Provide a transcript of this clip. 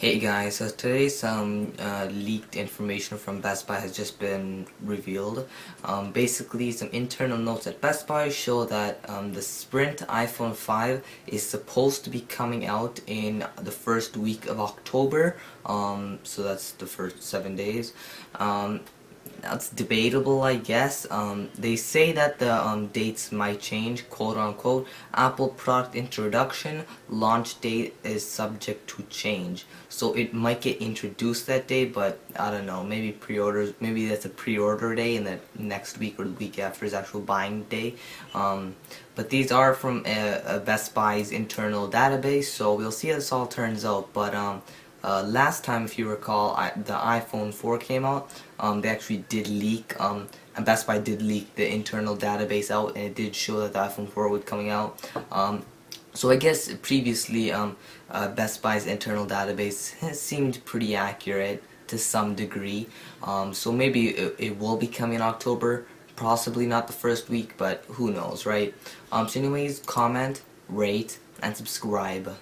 Hey guys, so today some uh, leaked information from Best Buy has just been revealed. Um, basically, some internal notes at Best Buy show that um, the Sprint iPhone 5 is supposed to be coming out in the first week of October, um, so that's the first seven days. That's debatable, I guess. Um, they say that the um, dates might change, quote unquote. Apple product introduction launch date is subject to change, so it might get introduced that day. But I don't know. Maybe pre-orders. Maybe that's a pre-order day, and the next week or the week after is actual buying day. Um, but these are from a, a Best Buy's internal database, so we'll see how this all turns out. But um, uh, last time, if you recall, I, the iPhone 4 came out. Um, they actually did leak, um, and Best Buy did leak the internal database out, and it did show that the iPhone 4 was coming out. Um, so I guess previously, um, uh, Best Buy's internal database seemed pretty accurate to some degree. Um, so maybe it, it, will be coming in October, possibly not the first week, but who knows, right? Um, so anyways, comment, rate, and subscribe.